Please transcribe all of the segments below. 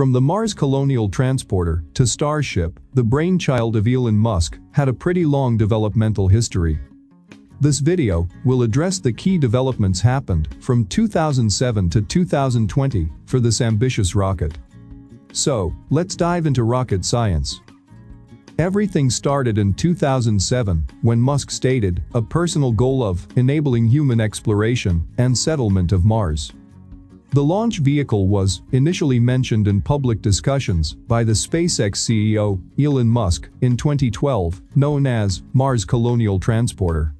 From the Mars Colonial Transporter to Starship, the brainchild of Elon Musk had a pretty long developmental history. This video will address the key developments happened from 2007 to 2020 for this ambitious rocket. So, let's dive into rocket science. Everything started in 2007 when Musk stated a personal goal of enabling human exploration and settlement of Mars. The launch vehicle was initially mentioned in public discussions by the SpaceX CEO, Elon Musk, in 2012, known as Mars Colonial Transporter.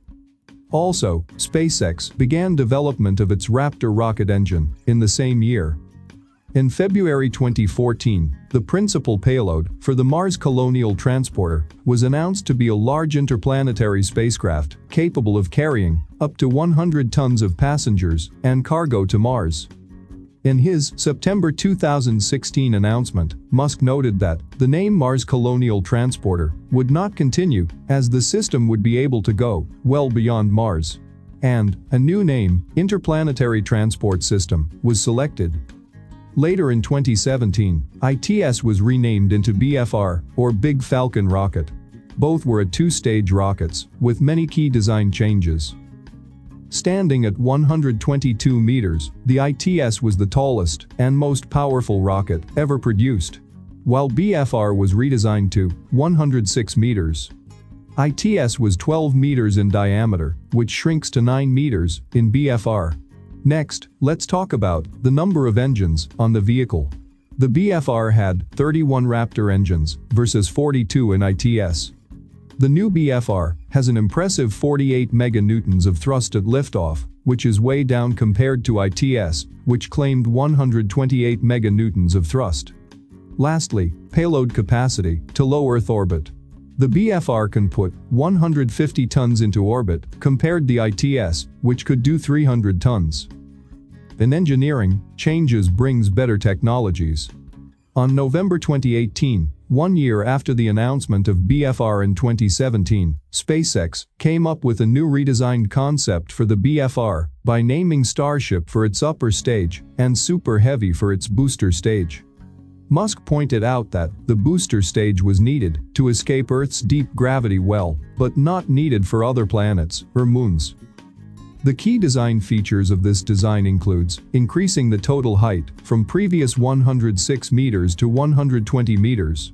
Also, SpaceX began development of its Raptor rocket engine in the same year. In February 2014, the principal payload for the Mars Colonial Transporter was announced to be a large interplanetary spacecraft capable of carrying up to 100 tons of passengers and cargo to Mars. In his September 2016 announcement, Musk noted that the name Mars Colonial Transporter would not continue as the system would be able to go well beyond Mars. And a new name, Interplanetary Transport System, was selected. Later in 2017, ITS was renamed into BFR, or Big Falcon rocket. Both were a two-stage rockets, with many key design changes. Standing at 122 meters, the ITS was the tallest and most powerful rocket ever produced. While BFR was redesigned to 106 meters. ITS was 12 meters in diameter, which shrinks to 9 meters in BFR. Next, let's talk about the number of engines on the vehicle. The BFR had 31 Raptor engines versus 42 in ITS. The new BFR has an impressive 48 meganewtons of thrust at liftoff, which is way down compared to ITS, which claimed 128 meganewtons of thrust. Lastly, payload capacity to low Earth orbit. The BFR can put 150 tons into orbit compared to the ITS, which could do 300 tons. In engineering, changes brings better technologies. On November 2018, one year after the announcement of BFR in 2017, SpaceX came up with a new redesigned concept for the BFR by naming Starship for its upper stage and Super Heavy for its booster stage. Musk pointed out that the booster stage was needed to escape Earth's deep gravity well, but not needed for other planets or moons. The key design features of this design includes increasing the total height from previous 106 meters to 120 meters,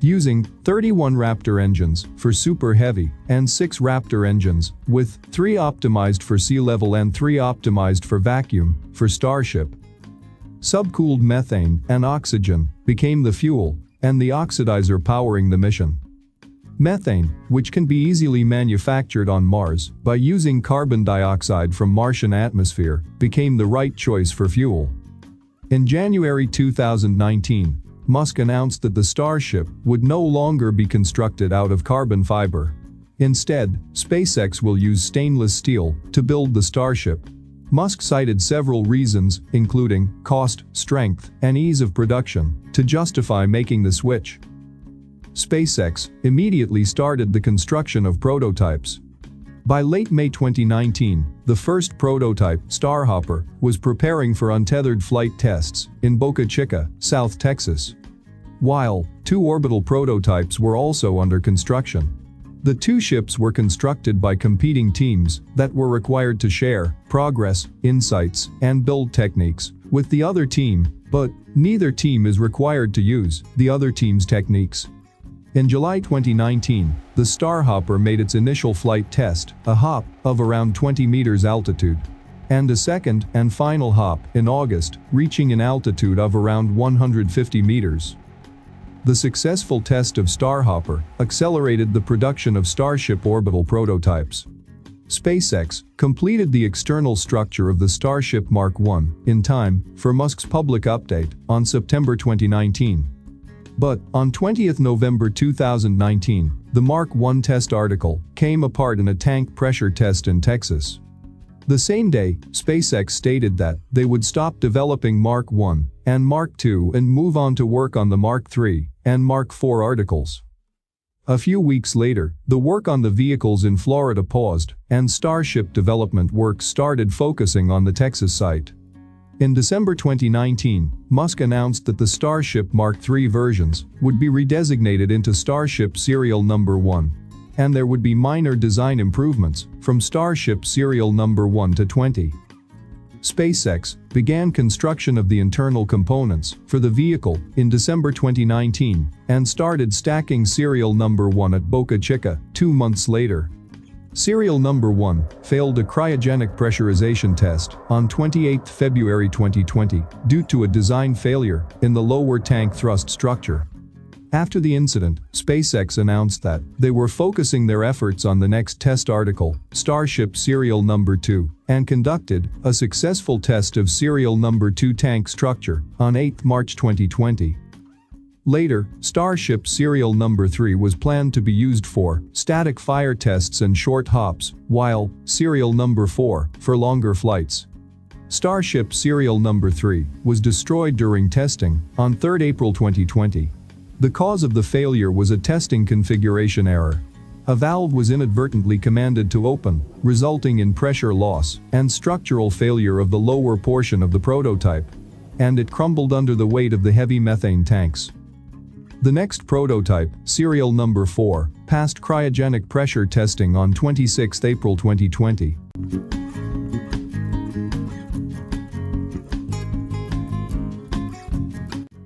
using 31 Raptor engines for Super Heavy and 6 Raptor engines, with 3 optimized for sea level and 3 optimized for vacuum, for Starship. Subcooled methane and oxygen became the fuel, and the oxidizer powering the mission. Methane, which can be easily manufactured on Mars by using carbon dioxide from Martian atmosphere, became the right choice for fuel. In January 2019, Musk announced that the Starship would no longer be constructed out of carbon fiber. Instead, SpaceX will use stainless steel to build the Starship. Musk cited several reasons, including cost, strength, and ease of production, to justify making the switch. SpaceX immediately started the construction of prototypes. By late May 2019, the first prototype, Starhopper, was preparing for untethered flight tests in Boca Chica, South Texas. While two orbital prototypes were also under construction. The two ships were constructed by competing teams that were required to share progress, insights, and build techniques with the other team, but neither team is required to use the other team's techniques. In July 2019, the Starhopper made its initial flight test, a hop of around 20 meters altitude, and a second and final hop in August, reaching an altitude of around 150 meters. The successful test of Starhopper accelerated the production of Starship orbital prototypes. SpaceX completed the external structure of the Starship Mark 1 in time for Musk's public update on September 2019. But, on 20th November 2019, the Mark 1 test article came apart in a tank pressure test in Texas. The same day, SpaceX stated that they would stop developing Mark 1 and Mark 2 and move on to work on the Mark 3 and Mark 4 articles. A few weeks later, the work on the vehicles in Florida paused, and Starship development work started focusing on the Texas site. In December 2019, Musk announced that the Starship Mark III versions would be redesignated into Starship Serial Number 1. And there would be minor design improvements from Starship Serial Number 1 to 20. SpaceX began construction of the internal components for the vehicle in December 2019 and started stacking serial number 1 at Boca Chica two months later. Serial number 1 failed a cryogenic pressurization test on 28 February 2020 due to a design failure in the lower tank thrust structure. After the incident, SpaceX announced that they were focusing their efforts on the next test article, Starship Serial Number 2, and conducted a successful test of Serial Number 2 tank structure on 8 March 2020. Later, Starship serial number 3 was planned to be used for static fire tests and short hops, while serial number 4 for longer flights. Starship serial number 3 was destroyed during testing on 3 April 2020. The cause of the failure was a testing configuration error. A valve was inadvertently commanded to open, resulting in pressure loss and structural failure of the lower portion of the prototype. And it crumbled under the weight of the heavy methane tanks. The next prototype, serial number 4, passed cryogenic pressure testing on 26 April 2020.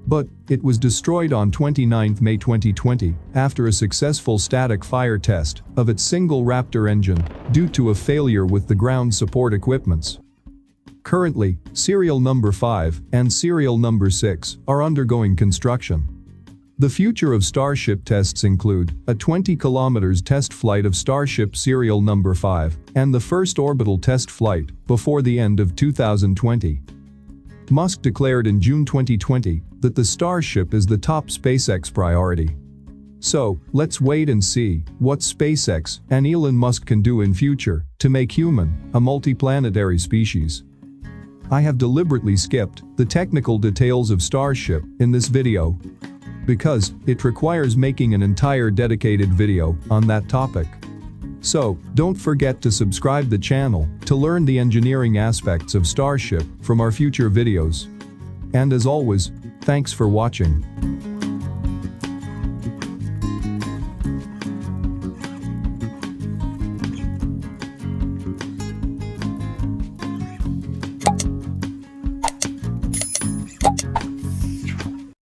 But, it was destroyed on 29 May 2020 after a successful static fire test of its single Raptor engine due to a failure with the ground support equipments. Currently, serial number 5 and serial number 6 are undergoing construction. The future of Starship tests include a 20 kilometers test flight of Starship serial number 5 and the first orbital test flight before the end of 2020. Musk declared in June 2020 that the Starship is the top SpaceX priority. So, let's wait and see what SpaceX and Elon Musk can do in future to make human a multiplanetary species. I have deliberately skipped the technical details of Starship in this video because it requires making an entire dedicated video on that topic. So, don't forget to subscribe the channel to learn the engineering aspects of Starship from our future videos. And as always, thanks for watching.